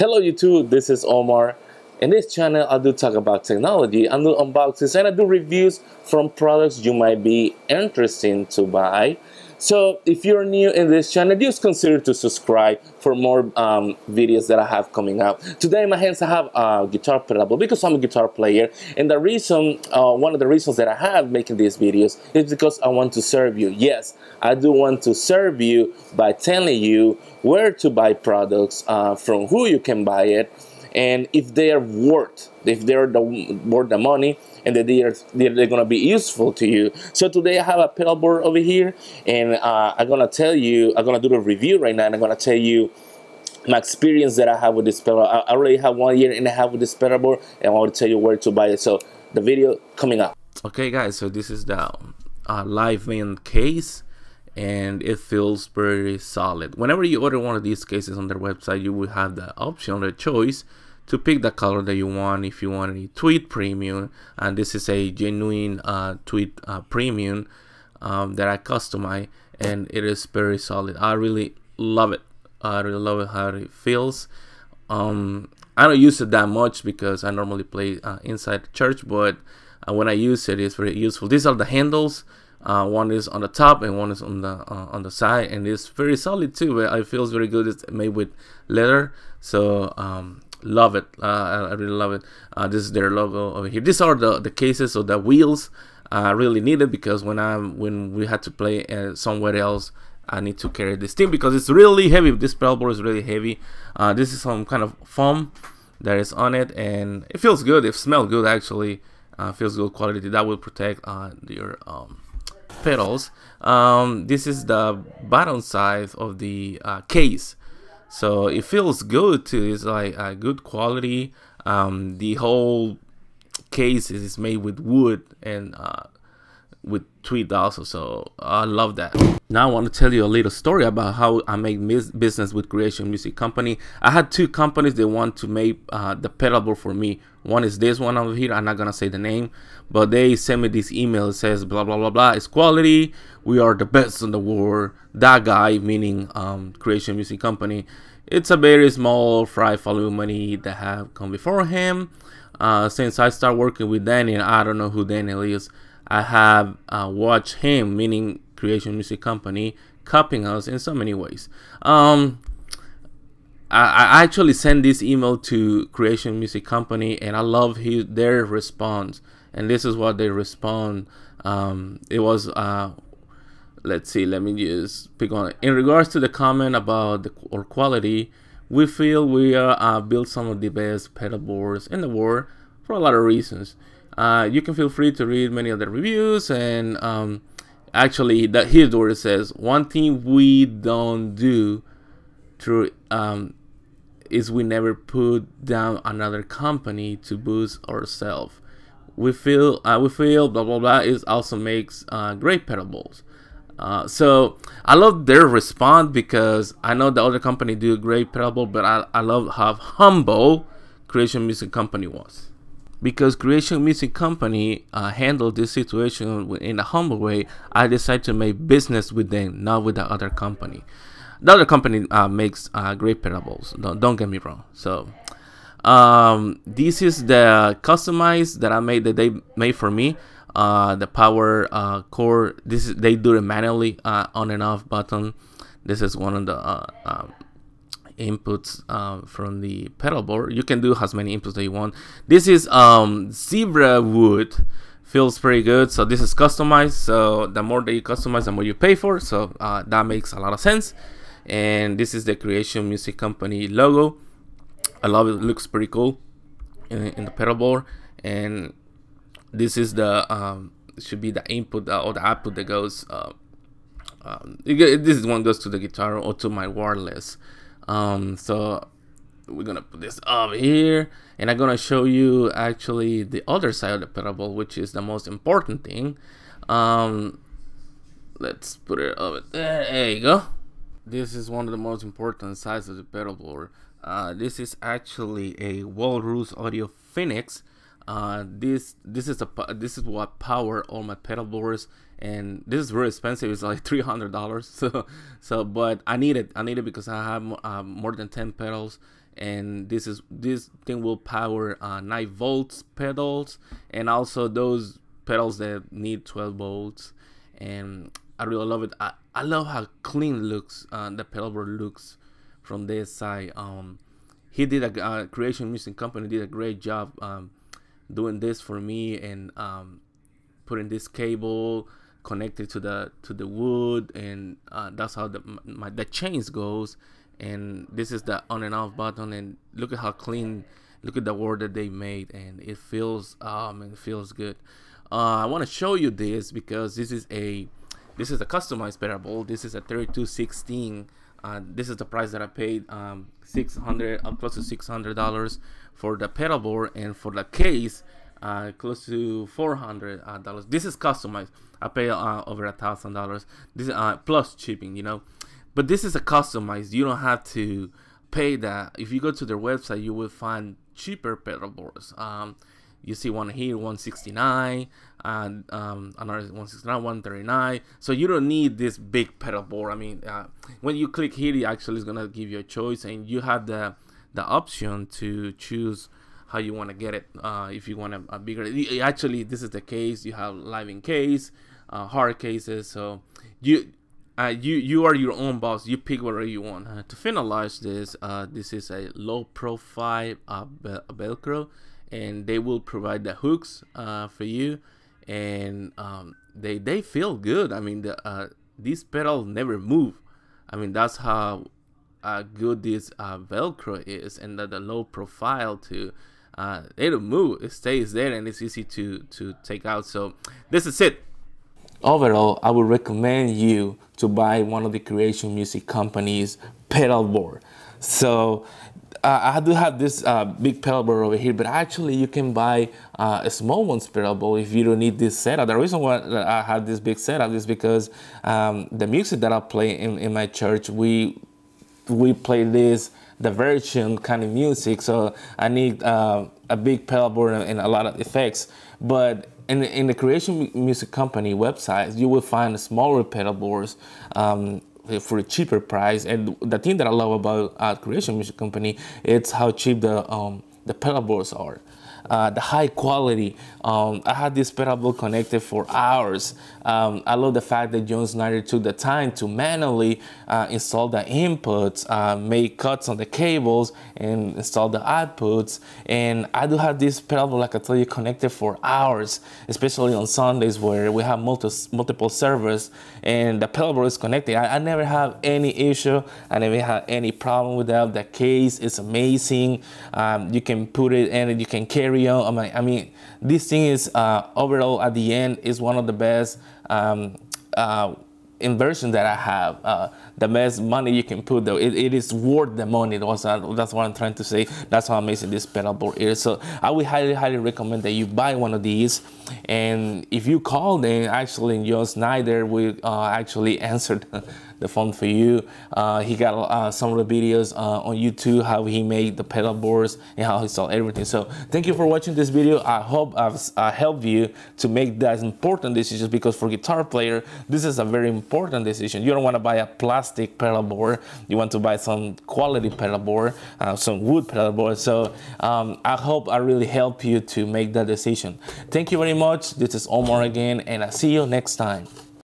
Hello YouTube, this is Omar. In this channel, I do talk about technology, I do unboxings, and I do reviews from products you might be interested to buy. So if you're new in this channel, just consider to subscribe for more um, videos that I have coming up. Today in my hands I have a guitar pedal because I'm a guitar player and the reason, uh, one of the reasons that I have making these videos is because I want to serve you. Yes, I do want to serve you by telling you where to buy products, uh, from who you can buy it, and if they are worth, if they're the, worth the money, and that they are they're, they're gonna be useful to you. So today I have a pedal board over here, and uh, I'm gonna tell you, I'm gonna do the review right now, and I'm gonna tell you my experience that I have with this pedal. I already have one year and a half with this pedal board, and I want to tell you where to buy it. So the video coming up. Okay, guys, so this is the uh, live in case and it feels very solid. Whenever you order one of these cases on their website, you will have the option, the choice to pick the color that you want if you want a tweed premium. And this is a genuine uh, tweed uh, premium um, that I customize and it is very solid. I really love it. I really love it how it feels. Um, I don't use it that much because I normally play uh, inside the church but uh, when I use it it's very useful. These are the handles uh, one is on the top and one is on the uh, on the side and it's very solid too it feels very good. It's made with leather so um, love it. Uh, I really love it. Uh, this is their logo over here. These are the the cases of the wheels. I really need it because when I when we had to play uh, somewhere else I need to carry this thing because it's really heavy. This pedal board is really heavy. Uh, this is some kind of foam that is on it and it feels good. It smells good actually. Uh, feels good quality that will protect uh, your um, pedals. Um, this is the bottom side of the uh, case. So it feels good too it's like a good quality. Um, the whole case is made with wood and uh, with tweed also so i love that. Now i want to tell you a little story about how i make business with creation music company. I had two companies that want to make uh, the pedal board for me. One is this one over here i'm not gonna say the name but they send me this email that says blah blah blah blah it's quality we are the best in the world that guy meaning um, creation music company. It's a very small fry following money that have come before him. Uh, since i start working with daniel i don't know who daniel is I have uh, watched him, meaning Creation Music Company, copying us in so many ways. Um, I, I actually sent this email to Creation Music Company, and I love his, their response. And this is what they respond. Um, it was, uh, let's see, let me just pick on it. In regards to the comment about the or quality, we feel we uh, built some of the best pedal boards in the world for a lot of reasons. Uh, you can feel free to read many of the reviews and um, actually that here's where it says one thing we don't do through um, is we never put down another company to boost ourselves. We feel uh, we feel blah blah blah is also makes uh, great pedals uh, so I love their response because I know the other company do a great pedal but I, I love how humble Creation Music Company was because Creation Music Company uh, handled this situation in a humble way, I decided to make business with them, not with the other company. The other company uh, makes uh, great pedals. Don't, don't get me wrong. So um, this is the customized that I made that they made for me. Uh, the power uh, core. This is they do it manually uh, on and off button. This is one of the inputs uh, from the pedal board. You can do as many inputs that you want. This is um, zebra wood. Feels pretty good. So this is customized. So the more that you customize, the more you pay for. So uh, that makes a lot of sense. And this is the Creation Music Company logo. I love it. it looks pretty cool in, in, the pedal board. And this is the um, should be the input uh, or the output that goes. Uh, um, this is one goes to the guitar or to my wireless um, so we're gonna put this up here and I'm gonna show you actually the other side of the pedal which is the most important thing. Um, let's put it over there. There you go. This is one of the most important sides of the board uh, this is actually a Walrus Audio Phoenix uh, this this is a this is what power all my pedal boards and this is very expensive. It's like $300 so so but i need it. I need it because i have uh, more than 10 pedals and this is this thing will power uh, 9 volts pedals and also those pedals that need 12 volts and I really love it. I, I love how clean looks uh, the pedal board looks from this side. Um he did a uh, creation music company did a great job um, doing this for me and um, putting this cable connected to the to the wood and uh, that's how the my the chains goes. And this is the on and off button and look at how clean look at the work that they made and it feels um it feels good. Uh, I want to show you this because this is a this is a customized board this is a 3216 uh, this is the price that I paid um, 600 up close to 600 dollars for the pedal board and for the case uh, close to 400 uh, dollars. This is customized. I pay uh, over a thousand dollars. This uh, plus shipping you know? But this is a customized. You don't have to pay that. If you go to their website you will find cheaper pedal boards. Um, you see one here 169 and um, another 169 139 so you don't need this big pedal board. I mean uh, when you click here it actually is gonna give you a choice and you have the the option to choose how you want to get it. Uh, if you want a, a, bigger actually this is the case. You have live in case uh, hard cases so you uh, you you are your own boss. You pick whatever you want. Uh, to finalize this uh, this is a low profile velcro and they will provide the hooks uh, for you. And um, they they feel good. I mean the uh, these pedals never move. I mean that's how uh, good this uh, velcro is and the, the low profile to uh, it don't move. It stays there and it's easy to to take out. So this is it. Overall i would recommend you to buy one of the creation music companies pedal board so uh, I do have this uh, big pedal board over here, but actually you can buy uh, a small one pedal board if you don't need this setup. The reason why I have this big setup is because um, the music that I play in, in my church, we we play this the diversion kind of music, so I need uh, a big pedal board and a lot of effects. But in, in the Creation Music Company website, you will find smaller pedal boards. Um, for a cheaper price. And the thing that I love about uh, Creation Music Company, it's how cheap the um, the pedal boards are uh, the high quality. Um, I had this pedal connected for hours. Um, I love the fact that John Snyder took the time to manually uh, install the inputs, uh, make cuts on the cables, and install the outputs. And I do have this pedal like I tell you, connected for hours, especially on Sundays where we have multi multiple servers and the pedal is connected. I, I never have any issue. I never have any problem with that. The case is amazing. Um, you can put it in and you can carry I mean, I mean this thing is uh, overall at the end is one of the best um, uh, inversion that I have. Uh, the best money you can put though, it, it is worth the money. That's, that's what I'm trying to say. That's how amazing this pedal board is. So I would highly, highly recommend that you buy one of these. And if you call them, actually, John Snyder will uh, actually answer the phone for you. Uh, he got uh, some of the videos uh, on YouTube how he made the pedal boards and how he installed everything. So thank you for watching this video. I hope I've helped you to make that important decisions because for guitar player, this is a very important decision. You don't want to buy a plastic pedal board. You want to buy some quality pedal board, uh, some wood pedal board. So um, I hope I really help you to make that decision. Thank you very much. This is Omar again, and I'll see you next time.